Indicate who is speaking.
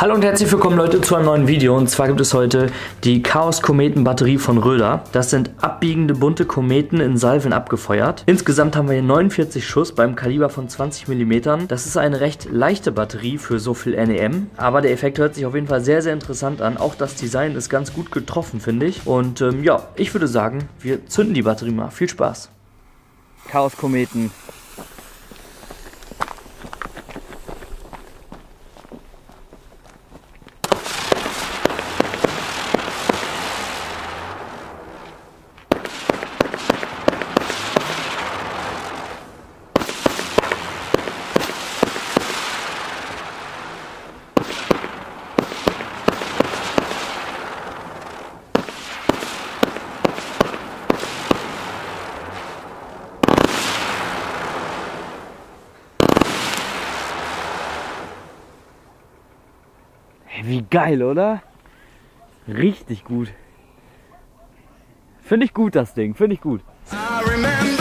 Speaker 1: Hallo und herzlich willkommen Leute zu einem neuen Video und zwar gibt es heute die Chaos Kometen Batterie von Röder. Das sind abbiegende bunte Kometen in Salven abgefeuert. Insgesamt haben wir hier 49 Schuss beim Kaliber von 20 mm. Das ist eine recht leichte Batterie für so viel NEM, aber der Effekt hört sich auf jeden Fall sehr sehr interessant an. Auch das Design ist ganz gut getroffen finde ich und ähm, ja, ich würde sagen, wir zünden die Batterie mal. Viel Spaß! Chaos Kometen Wie geil, oder? Richtig gut. Finde ich gut, das Ding. Finde ich gut. I remember